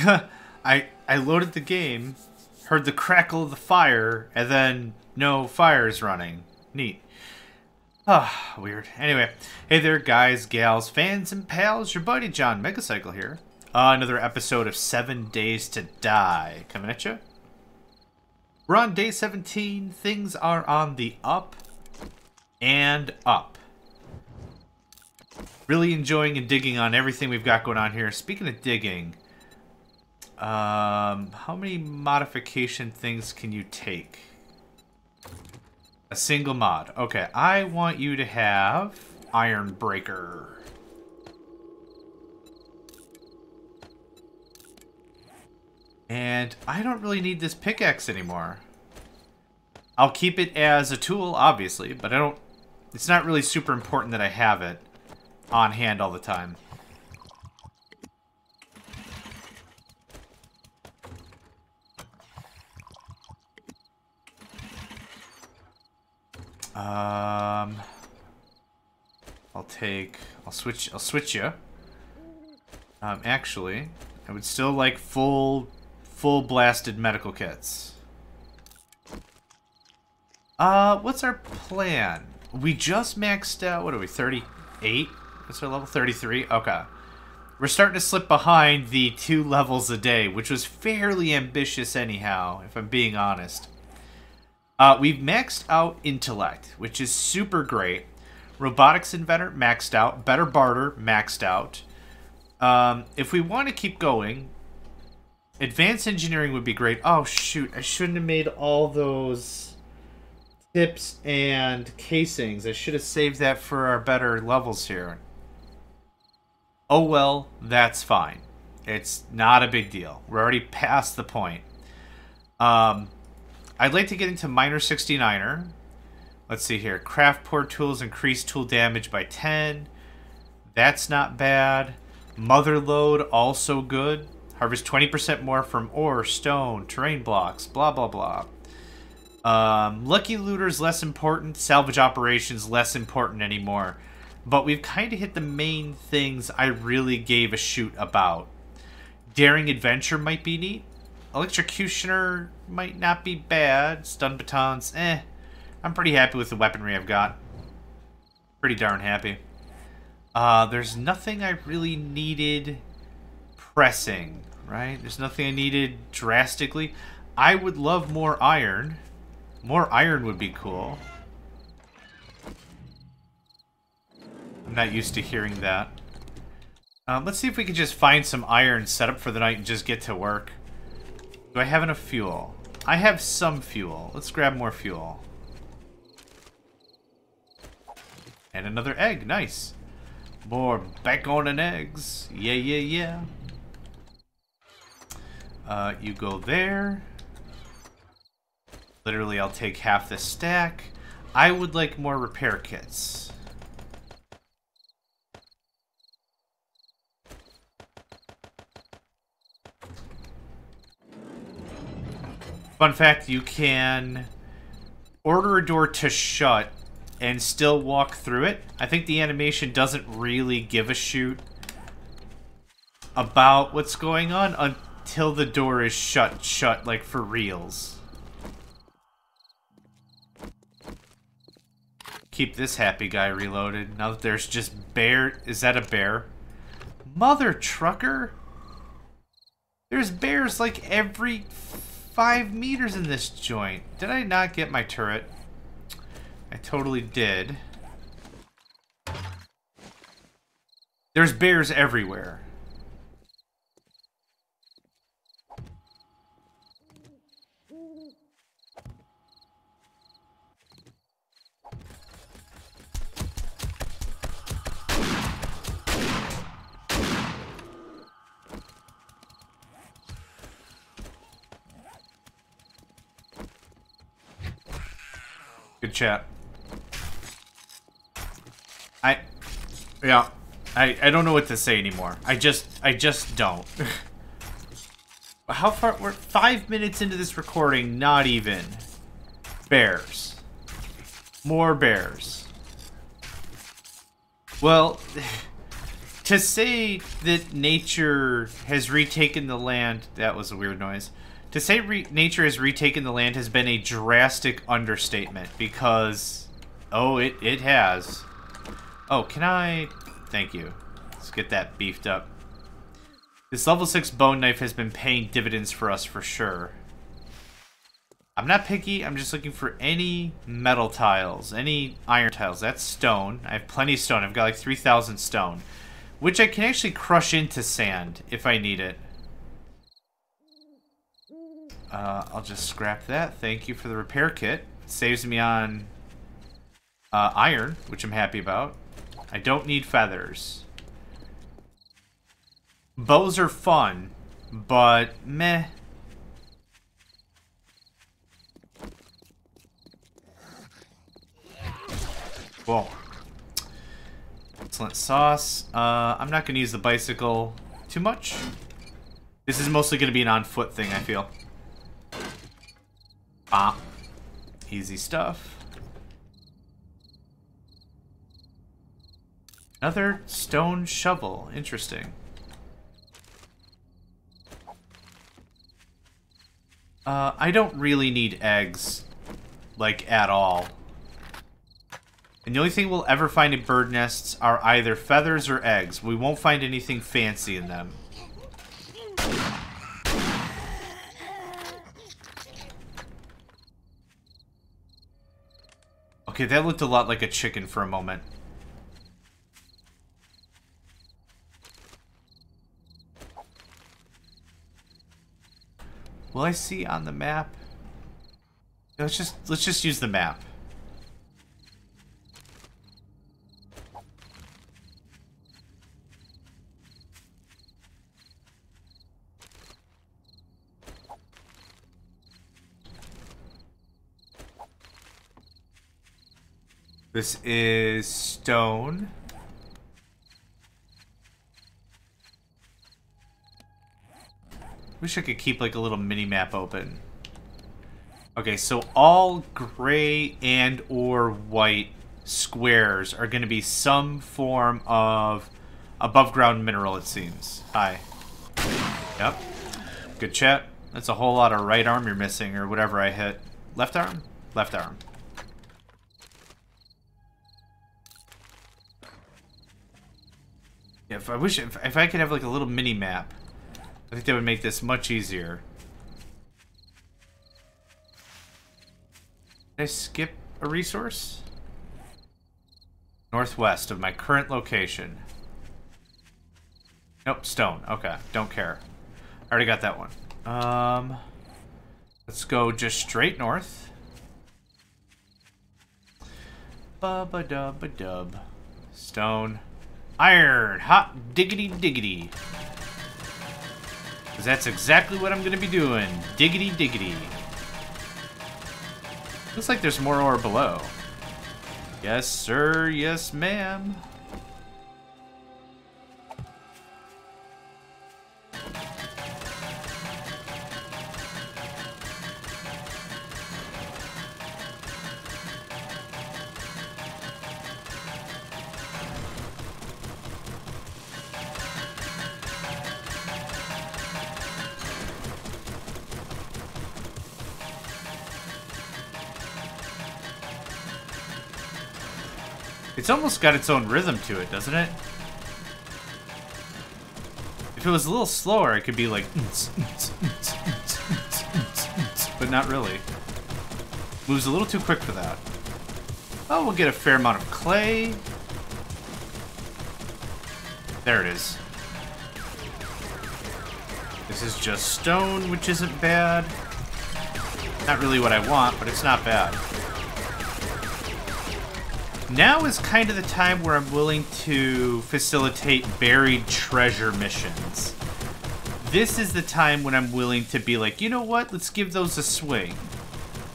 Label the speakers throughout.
Speaker 1: I I loaded the game, heard the crackle of the fire, and then no fires running. Neat. Ah, weird. Anyway, hey there, guys, gals, fans, and pals. Your buddy John Megacycle here. Uh, another episode of Seven Days to Die coming at you. We're on day 17. Things are on the up and up. Really enjoying and digging on everything we've got going on here. Speaking of digging, um, how many modification things can you take? A single mod. Okay, I want you to have Iron Breaker. And I don't really need this pickaxe anymore. I'll keep it as a tool, obviously, but I don't... It's not really super important that I have it on hand all the time. Um, I'll take. I'll switch. I'll switch you. Um, actually, I would still like full, full blasted medical kits. Uh, what's our plan? We just maxed out. What are we? Thirty-eight. What's our level? Thirty-three. Okay. We're starting to slip behind the two levels a day, which was fairly ambitious anyhow, if I'm being honest. Uh, we've maxed out intellect, which is super great. Robotics inventor maxed out. Better barter maxed out. Um, if we want to keep going, advanced engineering would be great. Oh shoot! I shouldn't have made all those tips and casings. I should have saved that for our better levels here. Oh well, that's fine. It's not a big deal. We're already past the point. Um, I'd like to get into Miner 69er. Let's see here. Craft poor tools increase tool damage by 10. That's not bad. Motherlode, also good. Harvest 20% more from ore, stone, terrain blocks, blah, blah, blah. Um, Lucky Looters, less important. Salvage operations, less important anymore. But we've kind of hit the main things I really gave a shoot about. Daring Adventure might be neat. Electrocutioner might not be bad. Stun batons, eh. I'm pretty happy with the weaponry I've got. Pretty darn happy. Uh, there's nothing I really needed pressing, right? There's nothing I needed drastically. I would love more iron. More iron would be cool. I'm not used to hearing that. Um, let's see if we can just find some iron set up for the night and just get to work. Do I have enough fuel? I have some fuel. Let's grab more fuel. And another egg. Nice. More bacon and eggs. Yeah, yeah, yeah. Uh, you go there. Literally, I'll take half the stack. I would like more repair kits. Fun fact, you can order a door to shut and still walk through it. I think the animation doesn't really give a shoot about what's going on until the door is shut, shut, like for reals. Keep this happy guy reloaded. Now that there's just bear... Is that a bear? Mother trucker? There's bears like every five meters in this joint. Did I not get my turret? I totally did. There's bears everywhere. Chat. I, yeah, I, I don't know what to say anymore. I just, I just don't. How far, we're five minutes into this recording, not even. Bears. More bears. Well, to say that nature has retaken the land, that was a weird noise. To say re nature has retaken the land has been a drastic understatement because, oh, it, it has. Oh, can I, thank you. Let's get that beefed up. This level 6 bone knife has been paying dividends for us for sure. I'm not picky, I'm just looking for any metal tiles, any iron tiles. That's stone. I have plenty of stone. I've got like 3,000 stone. Which I can actually crush into sand if I need it. Uh, I'll just scrap that. Thank you for the repair kit. It saves me on uh, iron, which I'm happy about. I don't need feathers. Bows are fun, but meh. Whoa. Excellent sauce. Uh, I'm not going to use the bicycle too much. This is mostly going to be an on-foot thing, I feel. Ah. Easy stuff. Another stone shovel. Interesting. Uh, I don't really need eggs, like, at all. And the only thing we'll ever find in bird nests are either feathers or eggs. We won't find anything fancy in them. Okay, that looked a lot like a chicken for a moment. Will I see on the map? Let's just let's just use the map. This is stone. Wish I could keep like a little mini map open. Okay, so all gray and or white squares are going to be some form of above ground mineral, it seems. Hi. Yep. Good chat. That's a whole lot of right arm you're missing, or whatever I hit. Left arm? Left arm. If I wish, if, if I could have like a little mini map, I think that would make this much easier. I skip a resource? Northwest of my current location. Nope, stone. Okay, don't care. I Already got that one. Um, let's go just straight north. Bubba-dubba-dub. Stone. Iron! Hot diggity diggity. Because that's exactly what I'm going to be doing. Diggity diggity. Looks like there's more ore below. Yes, sir. Yes, ma'am. It's almost got its own rhythm to it, doesn't it? If it was a little slower, it could be like... But not really. Moves a little too quick for that. Oh, we'll get a fair amount of clay. There it is. This is just stone, which isn't bad. Not really what I want, but it's not bad. Now is kind of the time where I'm willing to facilitate buried treasure missions. This is the time when I'm willing to be like, you know what, let's give those a swing.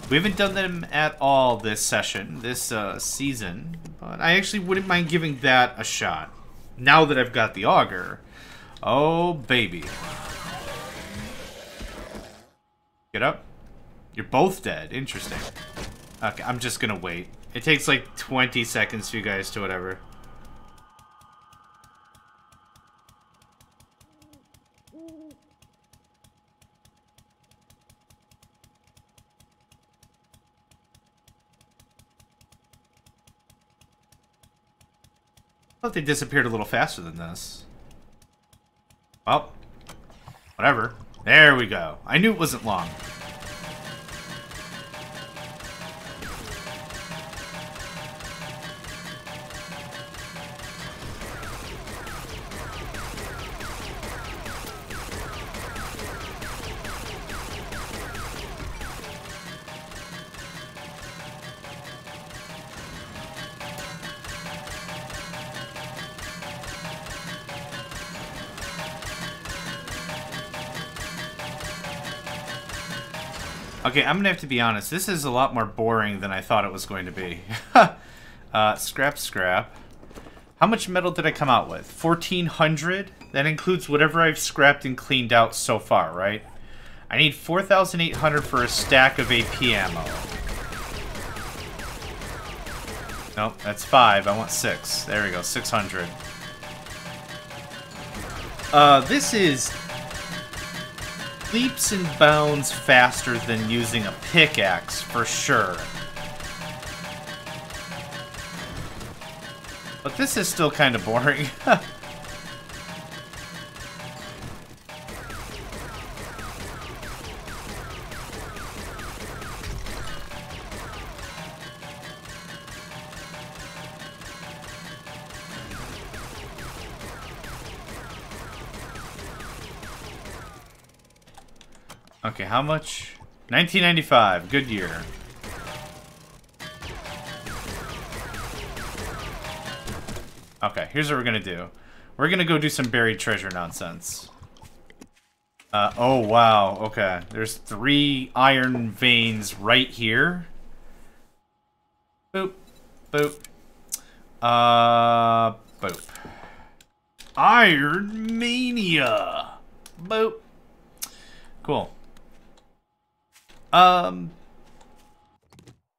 Speaker 1: We haven't done them at all this session, this uh, season, but I actually wouldn't mind giving that a shot. Now that I've got the auger. Oh, baby. Get up. You're both dead. Interesting. Okay, I'm just gonna wait. It takes like 20 seconds for you guys to whatever. I thought they disappeared a little faster than this. Well, whatever. There we go. I knew it wasn't long. Okay, I'm gonna have to be honest. This is a lot more boring than I thought it was going to be. uh, scrap, scrap. How much metal did I come out with? 1,400? That includes whatever I've scrapped and cleaned out so far, right? I need 4,800 for a stack of AP ammo. Nope, that's five. I want six. There we go, 600. Uh, this is leaps and bounds faster than using a pickaxe, for sure. But this is still kind of boring. Okay, how much? 1995, good year. Okay, here's what we're gonna do. We're gonna go do some buried treasure nonsense. Uh, oh wow, okay. There's three iron veins right here. Boop, boop. Uh, boop. Iron Mania! Boop. Cool. Um,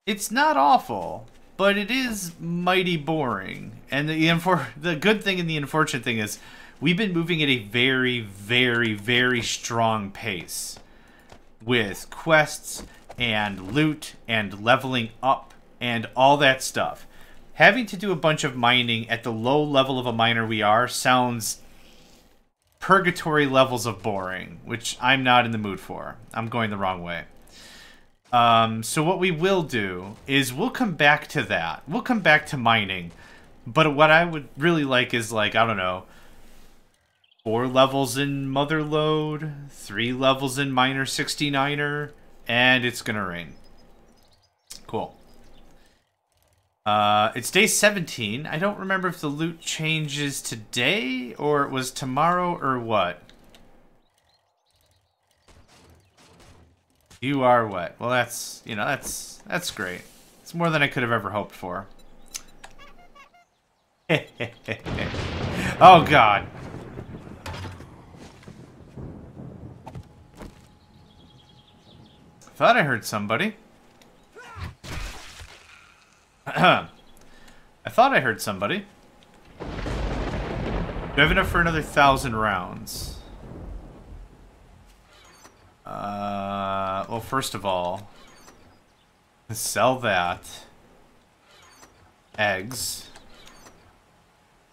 Speaker 1: it's not awful, but it is mighty boring. And the infor- the good thing and the unfortunate thing is, we've been moving at a very, very, very strong pace with quests and loot and leveling up and all that stuff. Having to do a bunch of mining at the low level of a miner we are sounds purgatory levels of boring, which I'm not in the mood for. I'm going the wrong way. Um, so what we will do is we'll come back to that. We'll come back to mining. But what I would really like is like, I don't know, four levels in Motherlode, three levels in Miner 69er, and it's gonna rain. Cool. Uh, it's day 17. I don't remember if the loot changes today, or it was tomorrow, or what. You are wet. Well, that's, you know, that's, that's great. It's more than I could have ever hoped for. oh, God. I thought I heard somebody. I thought I heard somebody. Do I have enough for another thousand rounds? Uh, well, first of all, sell that. Eggs.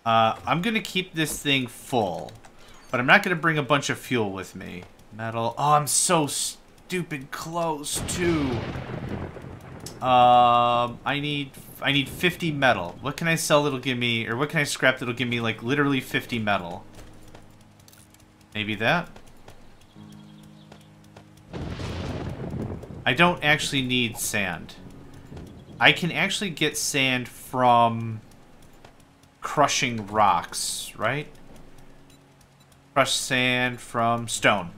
Speaker 1: Uh, I'm going to keep this thing full, but I'm not going to bring a bunch of fuel with me. Metal. Oh, I'm so stupid close, too. Um, I need I need 50 metal. What can I sell that'll give me, or what can I scrap that'll give me, like, literally 50 metal? Maybe that? I don't actually need sand. I can actually get sand from crushing rocks, right? Crush sand from stone.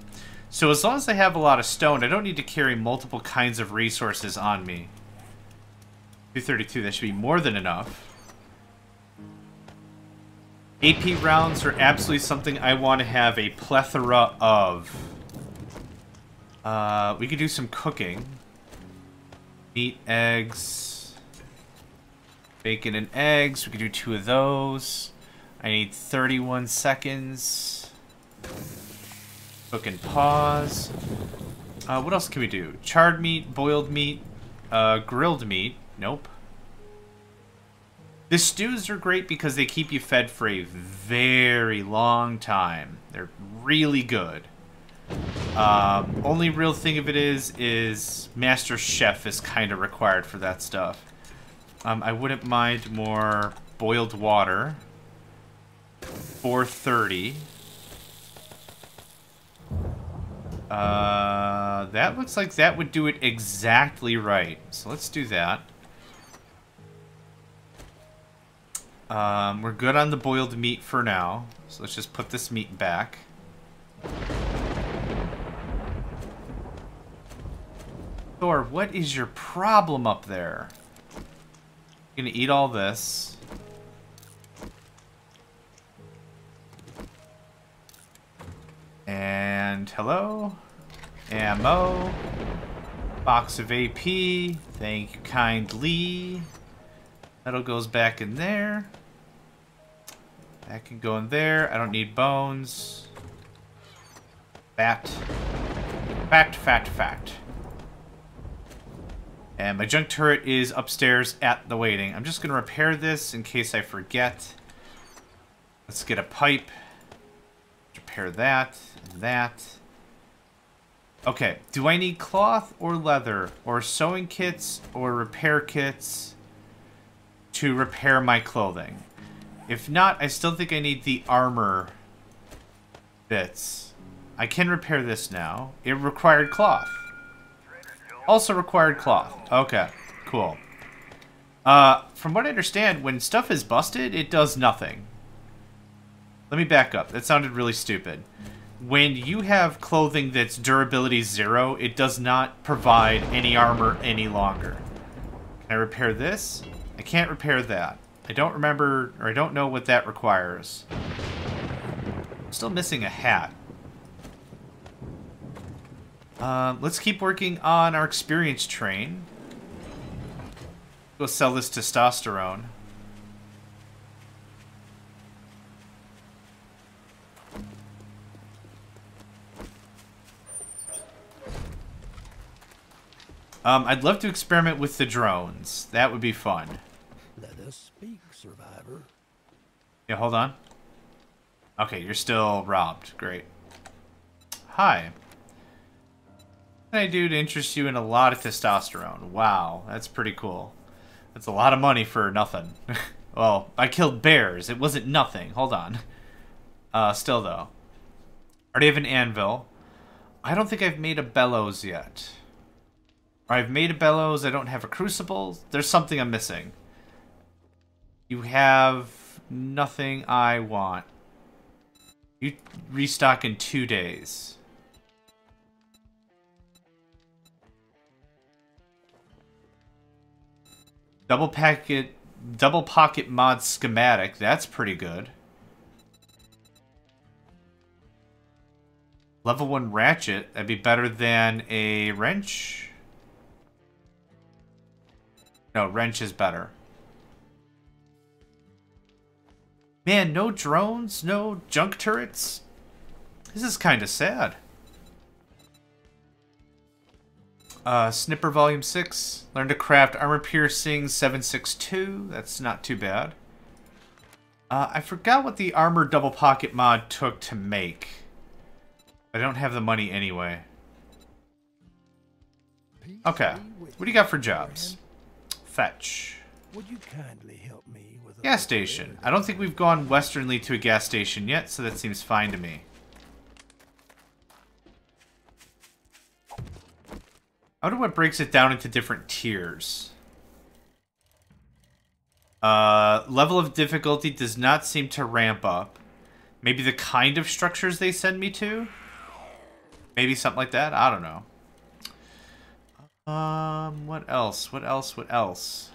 Speaker 1: So as long as I have a lot of stone, I don't need to carry multiple kinds of resources on me. 232, that should be more than enough. AP rounds are absolutely something I want to have a plethora of. Uh, we could do some cooking. Meat, eggs, bacon and eggs. We could do two of those. I need 31 seconds. Cook and pause. Uh, what else can we do? Charred meat, boiled meat, uh, grilled meat. Nope. The stews are great because they keep you fed for a very long time. They're really good. Um, only real thing of it is, is Master Chef is kind of required for that stuff. Um, I wouldn't mind more boiled water. 430. Uh, that looks like that would do it exactly right. So let's do that. Um, we're good on the boiled meat for now. So let's just put this meat back. Thor, what is your problem up there? You're gonna eat all this. And hello? Ammo. Box of AP. Thank you kindly. Metal goes back in there. That can go in there. I don't need bones. Fat. Fact, fact, fact. And my junk turret is upstairs at the waiting. I'm just going to repair this in case I forget. Let's get a pipe. Repair that, that. Okay, do I need cloth or leather or sewing kits or repair kits to repair my clothing? If not, I still think I need the armor bits. I can repair this now. It required cloth. Also required cloth. Okay, cool. Uh, from what I understand, when stuff is busted, it does nothing. Let me back up. That sounded really stupid. When you have clothing that's durability zero, it does not provide any armor any longer. Can I repair this? I can't repair that. I don't remember, or I don't know what that requires. I'm still missing a hat. Um, let's keep working on our experience train. Go sell this testosterone. Um, I'd love to experiment with the drones. That would be fun.
Speaker 2: Let us speak, survivor.
Speaker 1: Yeah, hold on. Okay, you're still robbed. Great. Hi I do to interest you in a lot of testosterone? Wow, that's pretty cool. That's a lot of money for nothing. well, I killed bears. It wasn't nothing. Hold on. Uh, still, though. Already have an anvil. I don't think I've made a bellows yet. Or I've made a bellows. I don't have a crucible. There's something I'm missing. You have nothing I want. You restock in two days. Double packet, double pocket mod schematic. That's pretty good. Level 1 ratchet. That'd be better than a wrench. No, wrench is better. Man, no drones, no junk turrets. This is kind of sad. Uh, Sniper Volume 6. Learn to craft armor piercing 762. That's not too bad. Uh, I forgot what the armor double pocket mod took to make. I don't have the money anyway. Okay. What do you got for jobs? Fetch.
Speaker 2: Would you kindly help me with
Speaker 1: gas station. I don't think we've gone westernly to a gas station yet, so that seems fine to me. I wonder what breaks it down into different tiers. Uh, level of difficulty does not seem to ramp up. Maybe the kind of structures they send me to? Maybe something like that? I don't know. Um, what else? What else? What else?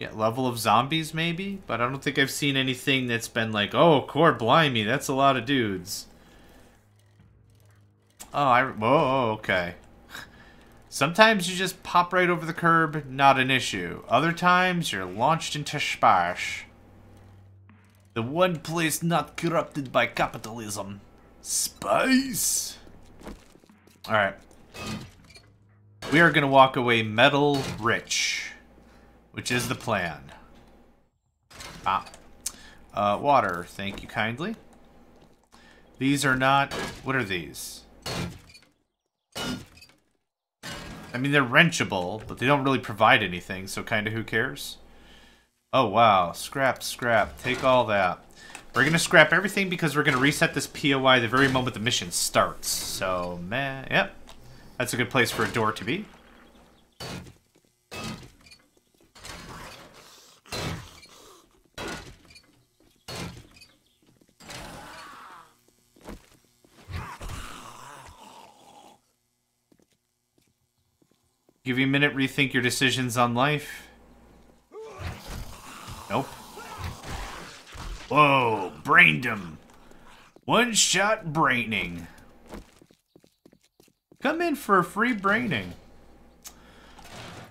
Speaker 1: Yeah, level of zombies maybe? But I don't think I've seen anything that's been like, oh, core blimey, that's a lot of dudes. Oh, I... Whoa, okay. Sometimes you just pop right over the curb, not an issue. Other times, you're launched into spash. The one place not corrupted by capitalism. Space! Alright. We are going to walk away metal rich. which is the plan. Ah. Uh, water, thank you kindly. These are not... What are these? I mean, they're wrenchable, but they don't really provide anything, so kind of who cares? Oh, wow. Scrap, scrap. Take all that. We're going to scrap everything because we're going to reset this POI the very moment the mission starts. So, man, yep. That's a good place for a door to be. Give you a minute, rethink your decisions on life. Nope. Whoa, brained him. One shot braining. Come in for a free braining.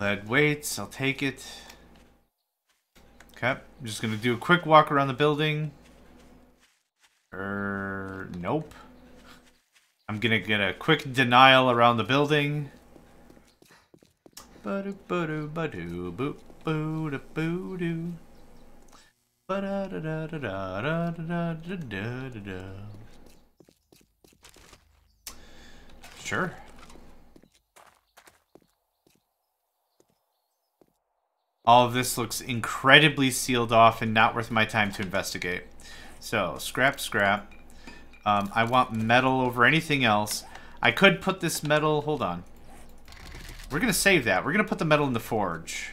Speaker 1: Lead weights, I'll take it. Okay, I'm just gonna do a quick walk around the building. Er, nope. I'm gonna get a quick denial around the building. Sure. All of this looks incredibly sealed off and not worth my time to investigate. So, scrap, scrap. Um, I want metal over anything else. I could put this metal... Hold on. We're to save that. We're to put the metal in the forge.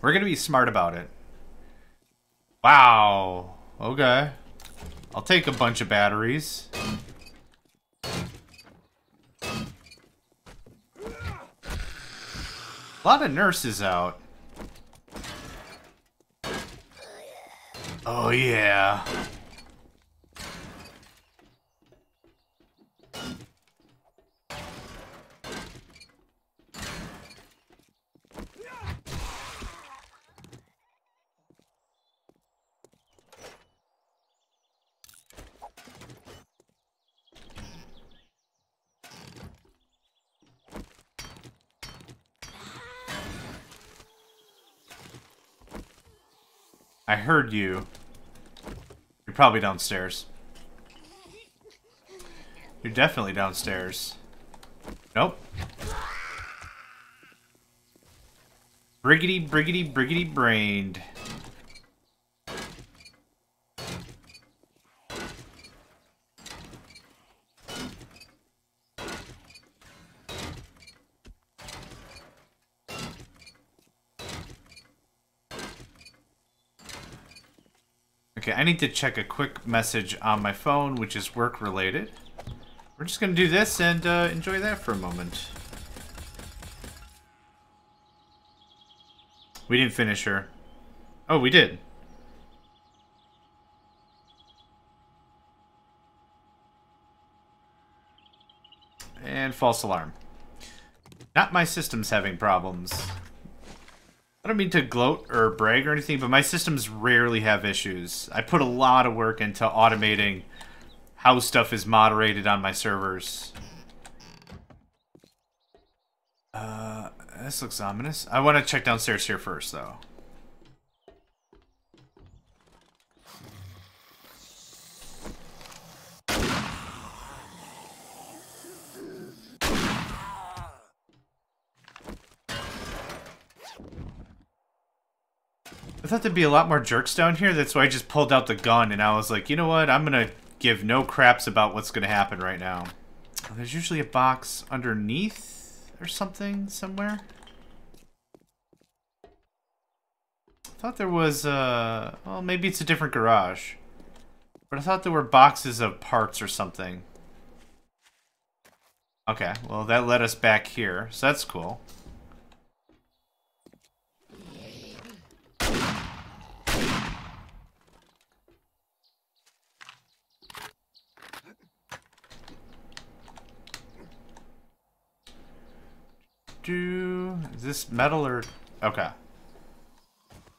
Speaker 1: We're to be smart about it. Wow. Okay. I'll take a bunch of batteries. A lot of nurses out. Oh, yeah. Heard you. You're probably downstairs. You're definitely downstairs. Nope. Briggity, briggity, briggity brained. Okay, I need to check a quick message on my phone, which is work-related. We're just to do this and uh, enjoy that for a moment. We didn't finish her. Oh, we did. And false alarm. Not my system's having problems. I don't mean to gloat or brag or anything, but my systems rarely have issues. I put a lot of work into automating how stuff is moderated on my servers. Uh, this looks ominous. I want to check downstairs here first, though. Thought there'd be a lot more jerks down here. That's why I just pulled out the gun and I was like, you know what? I'm going to give no craps about what's going to happen right now. There's usually a box underneath or something somewhere. I thought there was, uh, well, maybe it's a different garage. But I thought there were boxes of parts or something. Okay, well, that led us back here, so that's cool. Do... Is this metal or... Okay.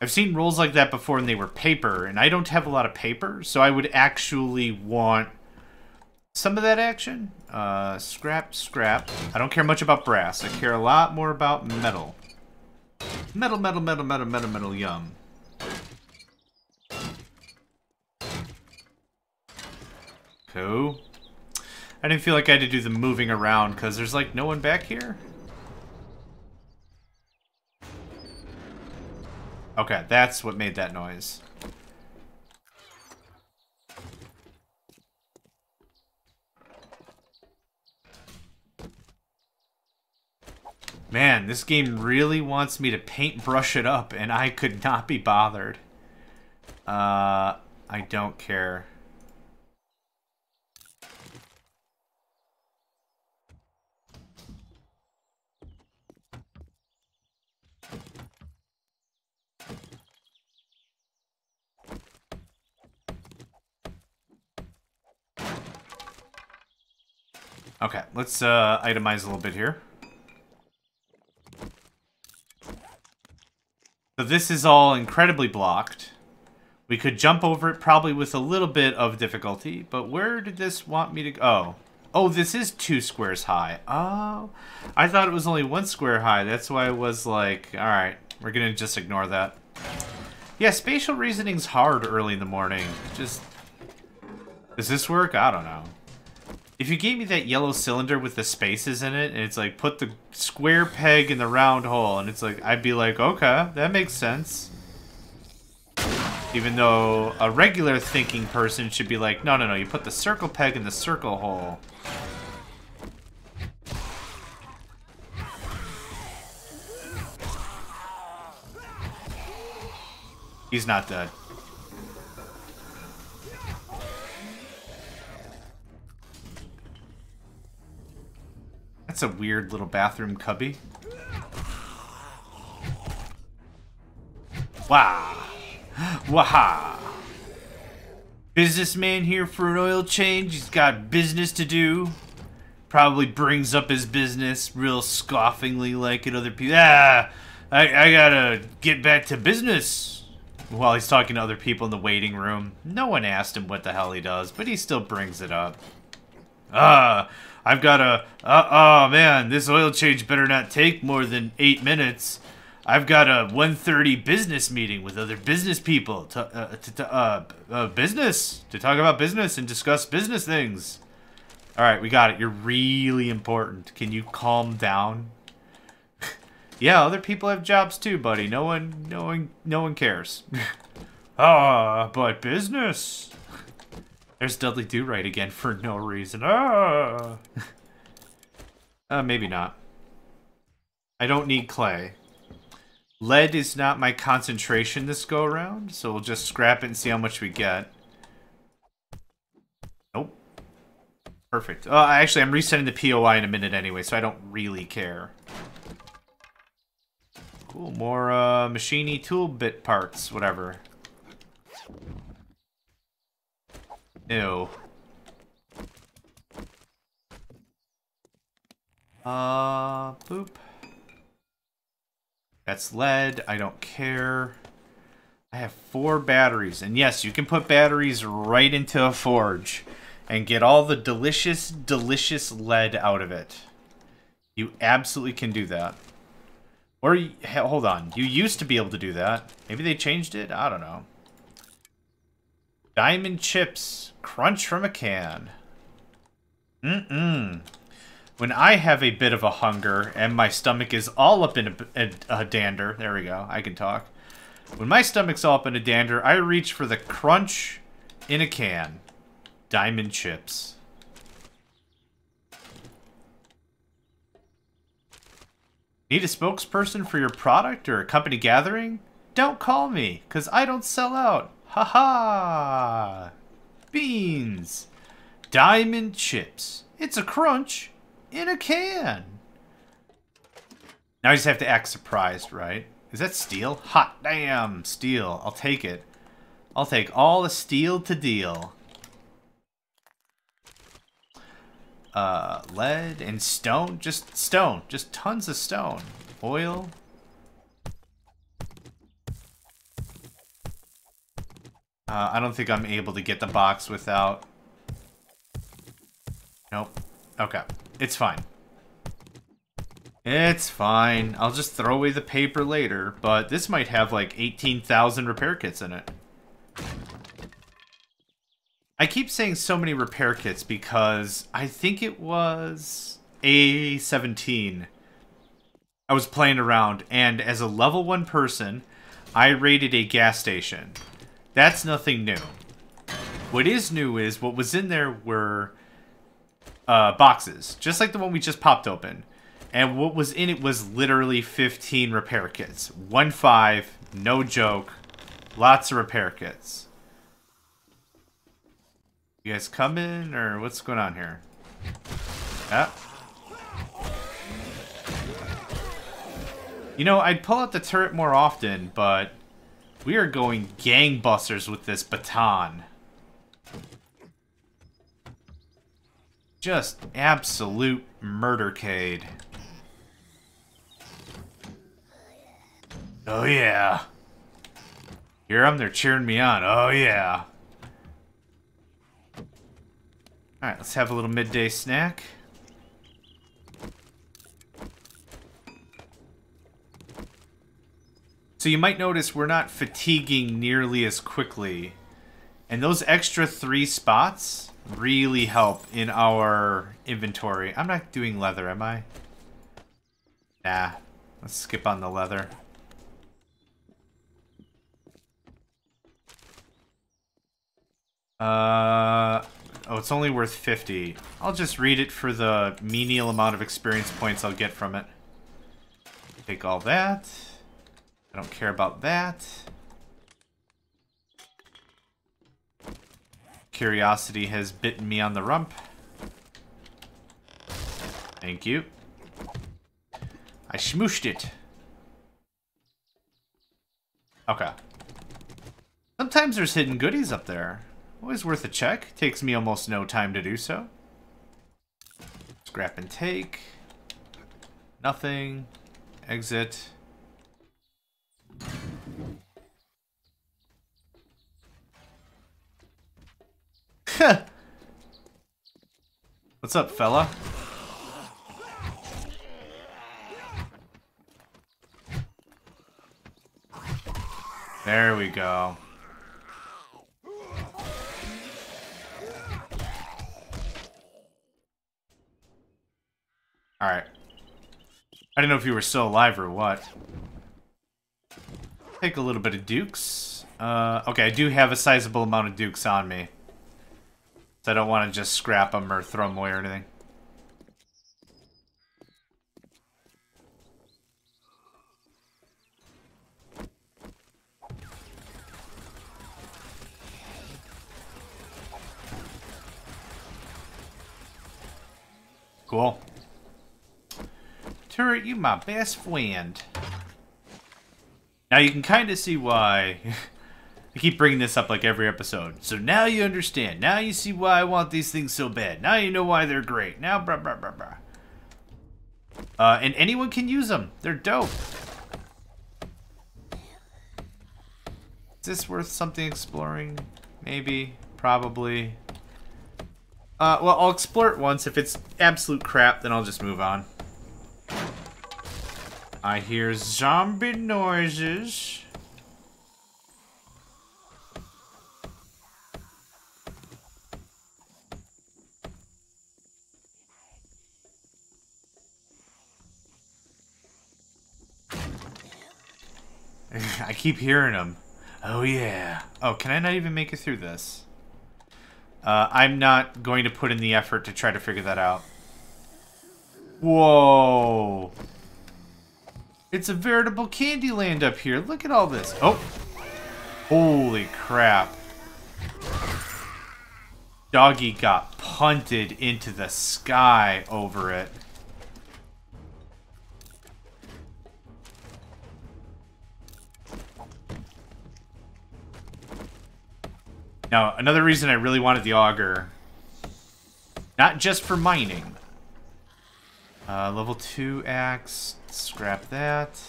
Speaker 1: I've seen rolls like that before and they were paper, and I don't have a lot of paper, so I would actually want some of that action. Uh, scrap, scrap. I don't care much about brass. I care a lot more about metal. Metal, metal, metal, metal, metal, metal, yum. Cool. I didn't feel like I had to do the moving around because there's like no one back here. Okay, that's what made that noise. Man, this game really wants me to paintbrush it up, and I could not be bothered. Uh, I don't care. Okay, let's uh, itemize a little bit here. So this is all incredibly blocked. We could jump over it probably with a little bit of difficulty, but where did this want me to go? Oh. Oh, this is two squares high. Oh, I thought it was only one square high. That's why I was like, all right, we're going to just ignore that. Yeah, spatial reasoning's hard early in the morning. Just, does this work? I don't know. If you gave me that yellow cylinder with the spaces in it, and it's like, put the square peg in the round hole, and it's like, I'd be like, okay, that makes sense. Even though a regular thinking person should be like, no, no, no, you put the circle peg in the circle hole. He's not dead. That's a weird little bathroom cubby. Wow. Waha. Businessman here for an oil change. He's got business to do. Probably brings up his business real scoffingly like at other people. Ah, I, I gotta get back to business. While he's talking to other people in the waiting room. No one asked him what the hell he does, but he still brings it up. Ah, I've got a, uh, oh man, this oil change better not take more than eight minutes. I've got a 1.30 business meeting with other business people to, uh, to, uh, uh, business, to talk about business and discuss business things. All right, we got it. You're really important. Can you calm down? yeah, other people have jobs too, buddy. No one, no one, no one cares. Ah, but business. There's Dudley Do Right again for no reason. Ah. uh, maybe not. I don't need clay. Lead is not my concentration this go around, so we'll just scrap it and see how much we get. Nope. Perfect. Uh, actually, I'm resetting the POI in a minute anyway, so I don't really care. Cool, more uh, machiney tool bit parts, whatever. Ew. Uh, boop. That's lead. I don't care. I have four batteries. And yes, you can put batteries right into a forge and get all the delicious, delicious lead out of it. You absolutely can do that. Or, hold on. You used to be able to do that. Maybe they changed it? I don't know. Diamond chips. Crunch from a can. Mm-mm. When I have a bit of a hunger and my stomach is all up in a, a, a, dander, there we go, I can talk. When my stomach's all up in a dander, I reach for the crunch in a can. Diamond chips. Need a spokesperson for your product or a company gathering? Don't call me, because I don't sell out. Ha ha! Beans! Diamond chips. It's a crunch in a can. Now I just have to act surprised, right? Is that steel? Hot damn, steel. I'll take it. I'll take all the steel to deal. Uh, lead and stone? Just stone. Just tons of stone. Oil. Uh, I don't think I'm able to get the box without... Nope. Okay. It's fine. It's fine. I'll just throw away the paper later, but this might have like 18,000 repair kits in it. I keep saying so many repair kits because I think it was A17. I was playing around, and as a level 1 person, I raided a gas station. That's nothing new. What is new is what was in there were uh, boxes, just like the one we just popped open. And what was in it was literally 15 repair kits. One five, no joke. Lots of repair kits. You guys coming, or what's going on here? Yeah. You know, I'd pull out the turret more often, but we are going gangbusters with this baton. Just absolute murdercade. Oh yeah. Hear them? They're cheering me on. Oh yeah. Alright, let's have a little midday snack. So you might notice we're not fatiguing nearly as quickly. And those extra three spots really help in our inventory. I'm not doing leather, am I? Nah. Let's skip on the leather. Uh, oh, it's only worth 50. I'll just read it for the menial amount of experience points I'll get from it. Take all that. I don't care about that. Curiosity has bitten me on the rump. Thank you. I smooshed it. Okay. Sometimes there's hidden goodies up there. Always worth a check. Takes me almost no time to do so. Scrap and take. Nothing. Exit. What's up, fella? There we go. Alright. I didn't know if you were still alive or what. Take a little bit of dukes. Uh, okay, I do have a sizable amount of dukes on me. So I don't want to just scrap them or throw them away or anything. Cool. Turret, you my best friend. Now you can kind of see why I keep bringing this up like every episode. So now you understand. Now you see why I want these things so bad. Now you know why they're great. Now, blah, blah, blah, blah. Uh, and anyone can use them. They're dope. Is this worth something exploring? Maybe. Probably. Uh, well, I'll explore it once. If it's absolute crap, then I'll just move on. I hear zombie noises. I keep hearing them. Oh yeah. Oh, can I not even make it through this? Uh, I'm not going to put in the effort to try to figure that out. Whoa. It's a veritable candy land up here. Look at all this. Oh. Holy crap. Doggy got punted into the sky over it. Now, another reason I really wanted the auger, not just for mining. Uh, level 2 axe, Scrap that.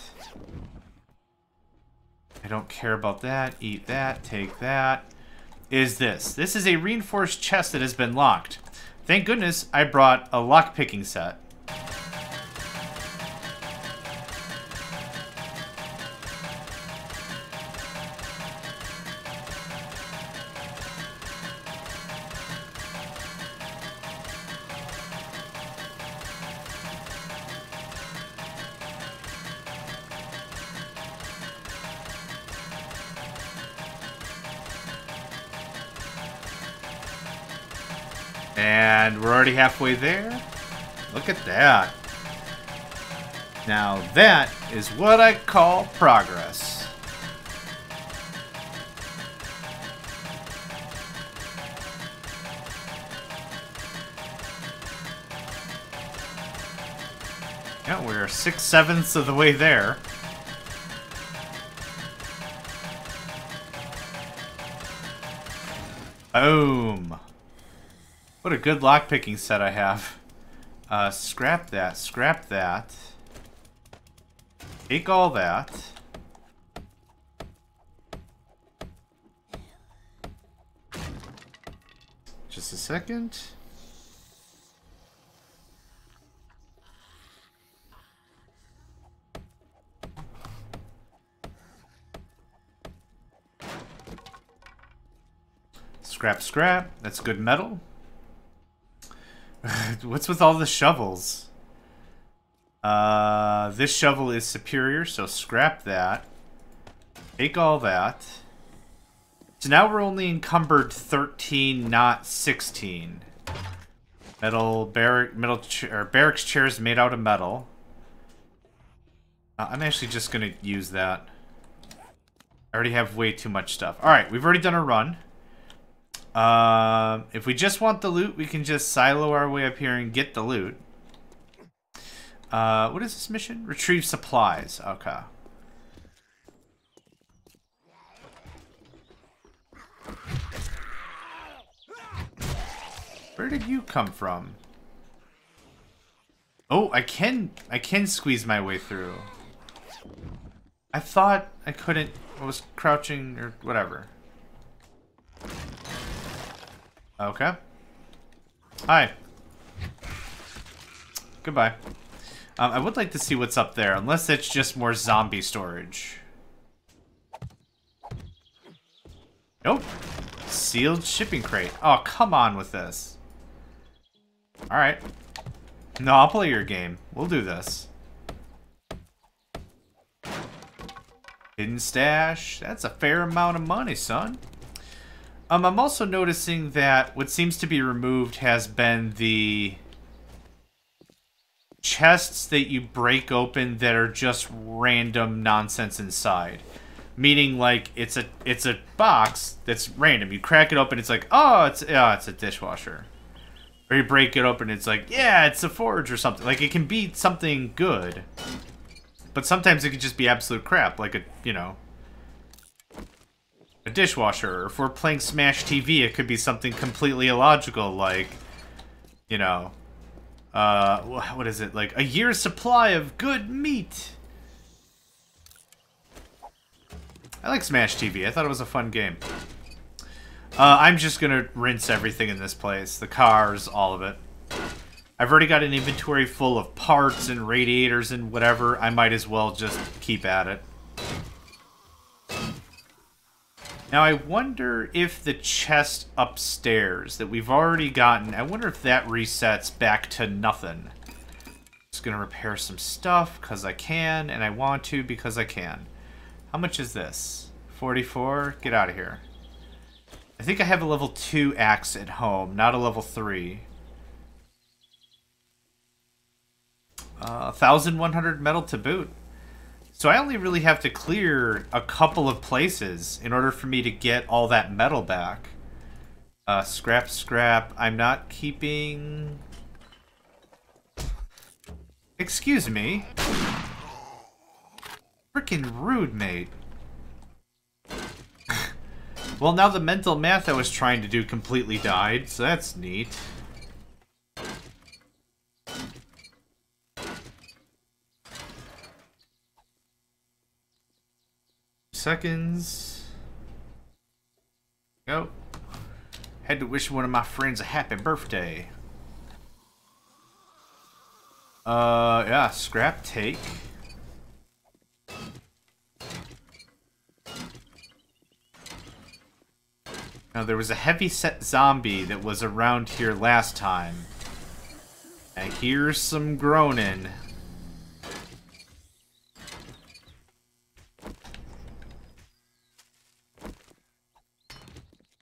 Speaker 1: I don't care about that. Eat that. Take that. Is this. This is a reinforced chest that has been locked. Thank goodness I brought a lock-picking set. Already halfway there. Look at that. Now that is what I call progress. Yeah, we're six sevenths of the way there. Boom. A good lockpicking set I have. Uh, scrap that, scrap that. Take all that. Just a second. Scrap, scrap. That's good metal. What's with all the shovels? Uh, this shovel is superior, so scrap that. Take all that. So now we're only encumbered 13, not 16. Metal barrack, metal or barracks chairs made out of metal. Uh, I'm actually just gonna use that. I already have way too much stuff. All right, we've already done a run. Uh, if we just want the loot, we can just silo our way up here and get the loot. Uh, what is this mission? Retrieve supplies. Okay. Where did you come from? Oh, I can I can squeeze my way through. I thought I couldn't I was crouching or whatever. Okay. Hi. Goodbye. Um, I would like to see what's up there, unless it's just more zombie storage. Nope. Sealed shipping crate. Oh, come on with this. Alright. No, I'll play your game. We'll do this. Hidden stash. That's a fair amount of money, son. Um, I'm also noticing that what seems to be removed has been the chests that you break open that are just random nonsense inside. Meaning, like it's a it's a box that's random. You crack it open, it's like, oh, it's oh, it's a dishwasher. Or you break it open, it's like, yeah, it's a forge or something. Like it can be something good, but sometimes it could just be absolute crap. Like a you know a dishwasher. Or if we're playing Smash TV, it could be something completely illogical, like, you know, uh, what is it? Like a year's supply of good meat. I like Smash TV. I thought it was a fun game. Uh, I'm just gonna rinse everything in this place. The cars, all of it. I've already got an inventory full of parts and radiators and whatever. I might as well just keep at it. Now, I wonder if the chest upstairs that we've already gotten, I wonder if that resets back to nothing. Just gonna repair some stuff, because I can, and I want to because I can. How much is this? 44? Get out of here. I think I have a level 2 axe at home, not a level 3. Uh, 1,100 metal to boot. So I only really have to clear a couple of places in order for me to get all that metal back. Uh, scrap, scrap. I'm not keeping... Excuse me. Freaking rude, mate. well, now the mental math I was trying to do completely died, so that's neat. Seconds. Go. Had to wish one of my friends a happy birthday. Uh, yeah, scrap take. Now, there was a heavy set zombie that was around here last time. I hear some groaning.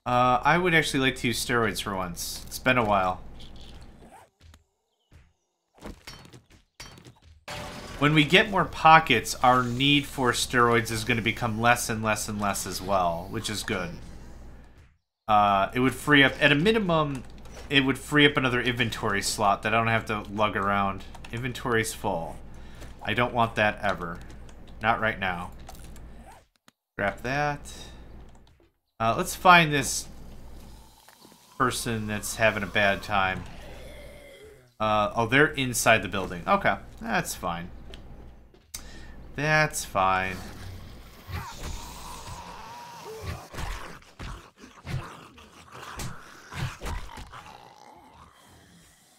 Speaker 1: Uh, I would actually like to use steroids for once. It's been a while. When we get more pockets, our need for steroids is going to become less and less and less as well, which is good. Uh, it would free up, at a minimum, it would free up another inventory slot that I don't have to lug around. Inventory's full. I don't want that ever. Not right now. Grab that. Uh, let's find this person that's having a bad time. Uh, oh, they're inside the building. Okay, that's fine. That's fine.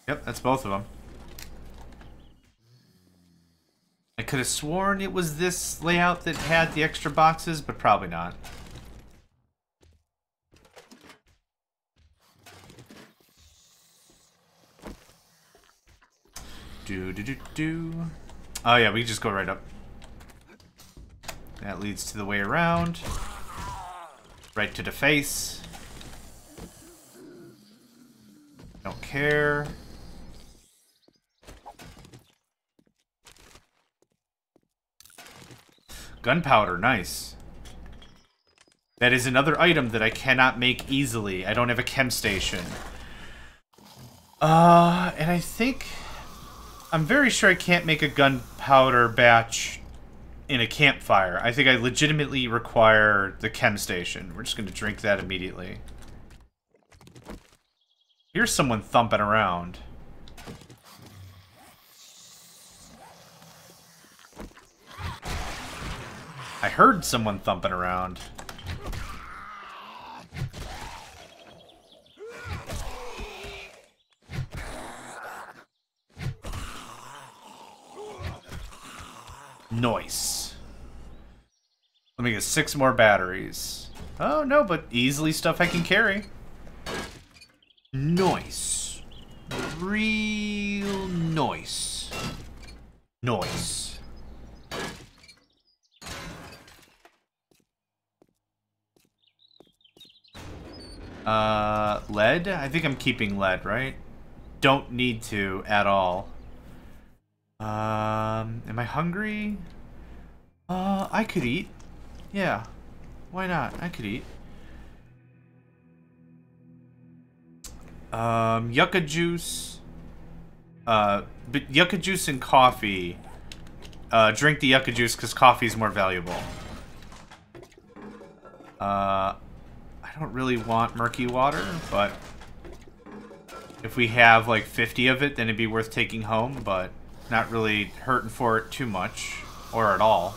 Speaker 1: Yep, that's both of them. I could have sworn it was this layout that had the extra boxes, but probably not. Do do do do. Oh yeah, we just go right up. That leads to the way around. Right to the face. Don't care. Gunpowder, nice. That is another item that I cannot make easily. I don't have a chem station. Uh, and I think... I'm very sure I can't make a gunpowder batch in a campfire. I think I legitimately require the chem station. We're just going to drink that immediately. Here's someone thumping around. I heard someone thumping around. Noise. Let me get six more batteries. Oh, no, but easily stuff I can carry. Noise. Real noise. Noise. Uh, lead? I think I'm keeping lead, right? Don't need to at all. Um, am I hungry? Uh, I could eat. Yeah. Why not? I could eat. Um, yucca juice. Uh, but yucca juice and coffee. Uh, drink the yucca juice because coffee is more valuable. Uh, I don't really want murky water, but if we have like 50 of it, then it'd be worth taking home, but not really hurting for it too much, or at all.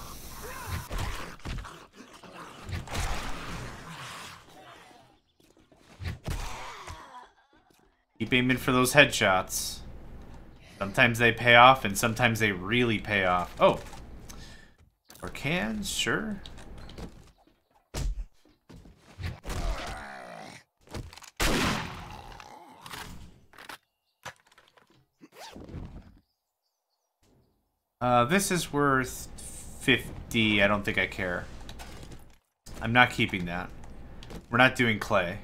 Speaker 1: Keep aiming for those headshots. Sometimes they pay off, and sometimes they really pay off. Oh! Or cans, sure. Uh, this is worth 50. I don't think I care. I'm not keeping that. We're not doing clay.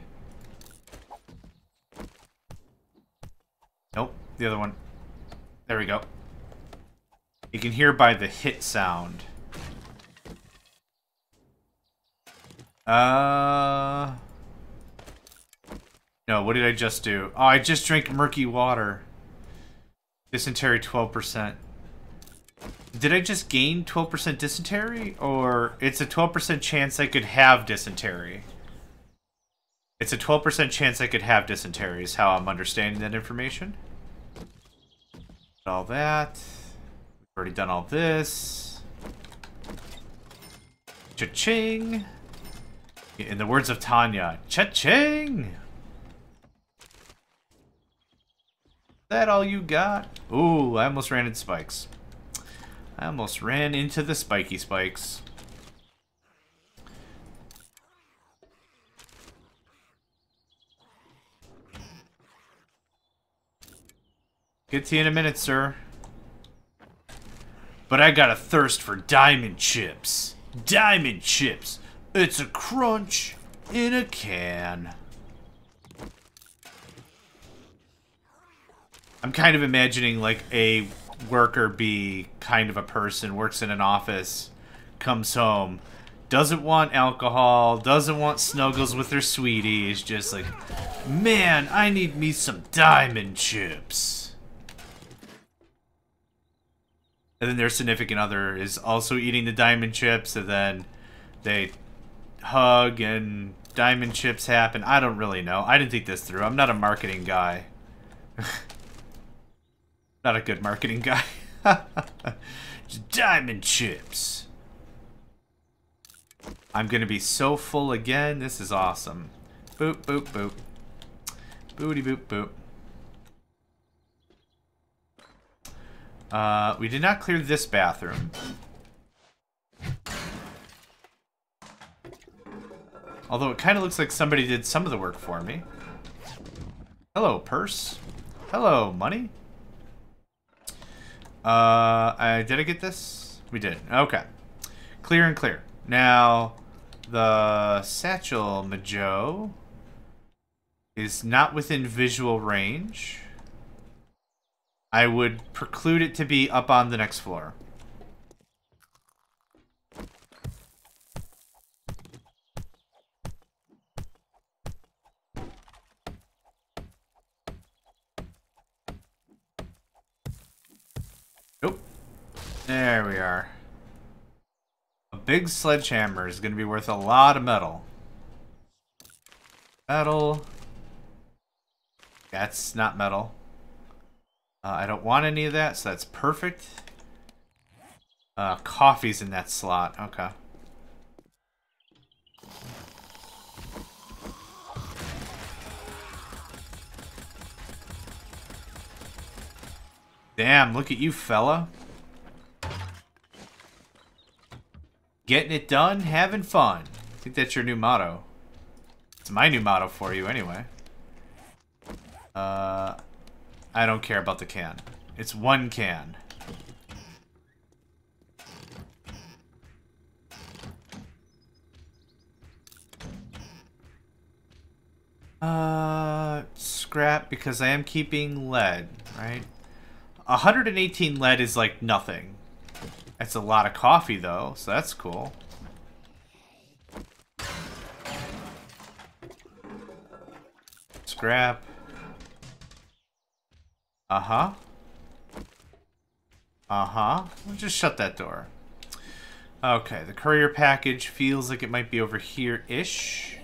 Speaker 1: Nope, the other one. There we go. You can hear by the hit sound. Uh... No, what did I just do? Oh, I just drank murky water. Dysentery 12%. Did I just gain 12% dysentery? Or it's a 12% chance I could have dysentery? It's a 12% chance I could have dysentery is how I'm understanding that information. All that. We've already done all this. Cha-ching! In the words of Tanya, cha-ching! that all you got? Ooh, I almost ran into spikes. I almost ran into the spiky spikes. Get to you in a minute, sir. But I got a thirst for diamond chips. Diamond chips. It's a crunch. in a can. I'm kind of imagining like a worker bee kind of a person, works in an office, comes home, doesn't want alcohol, doesn't want snuggles with her sweetie, is just like, man, I need me some diamond chips. And then their significant other is also eating the diamond chips, and then they hug and diamond chips happen. I don't really know. I didn't think this through. I'm not a marketing guy. not a good marketing guy. diamond chips. I'm gonna be so full again. This is awesome. Boop, boop, boop. Booty boop, boop. Uh, we did not clear this bathroom. Although it kind of looks like somebody did some of the work for me. Hello, purse. Hello, money. Uh, I, did I get this? We did. Okay. Clear and clear. Now, the satchel Majo is not within visual range. I would preclude it to be up on the next floor. Nope. There we are. A big sledgehammer is going to be worth a lot of metal. Metal. That's not metal. Uh, I don't want any of that, so that's perfect. Uh, coffee's in that slot. Okay. Damn, look at you, fella. Getting it done, having fun. I think that's your new motto. It's my new motto for you, anyway. Uh, I don't care about the can. It's one can. Uh, scrap because I am keeping lead, right? 118 lead is like nothing. That's a lot of coffee though, so that's cool. Scrap. Uh-huh. Uh-huh. just shut that door. Okay, the courier package feels like it might be over here-ish.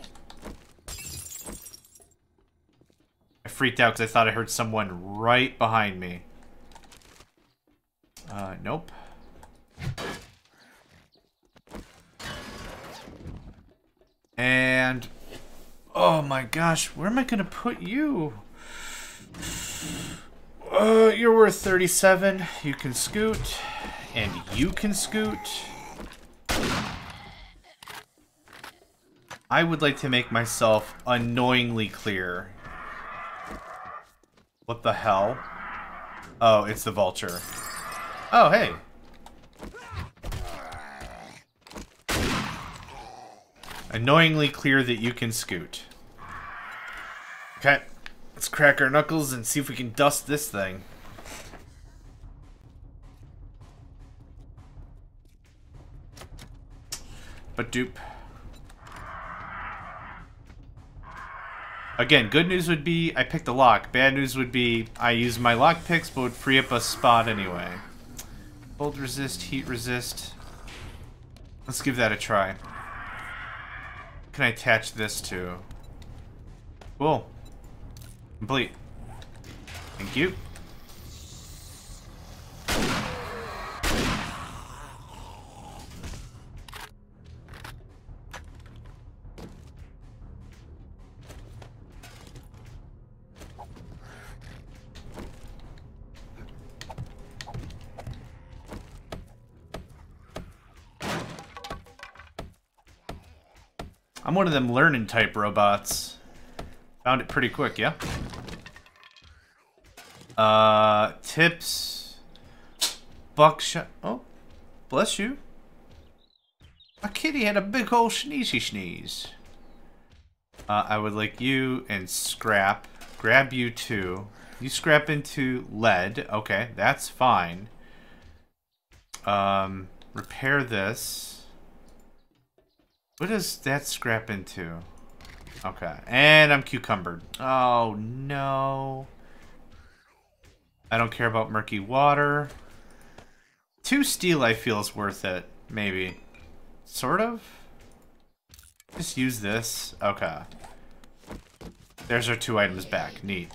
Speaker 1: I freaked out because I thought I heard someone right behind me. Uh, nope. And... Oh my gosh, where am I gonna put you? Uh, you're worth 37. You can scoot. And you can scoot. I would like to make myself annoyingly clear. What the hell? Oh, it's the vulture. Oh, hey. Annoyingly clear that you can scoot. Okay. Let's crack our knuckles and see if we can dust this thing. But dupe. Again, good news would be I picked a lock. Bad news would be I used my lock picks but would free up a spot anyway. Cold resist, heat resist. Let's give that a try. Can I attach this to? Cool. Complete. Thank you. One of them learning type robots. Found it pretty quick, yeah? Uh, tips. Buckshot. Oh, bless you. My kitty had a big old sneezy sneeze. Uh, I would like you and scrap. Grab you too. You scrap into lead. Okay, that's fine. Um, repair this. What does that scrap into? Okay, and I'm cucumbered. Oh, no. I don't care about murky water. Two steel I feel is worth it, maybe. Sort of? Just use this. Okay. There's our two items back. Neat.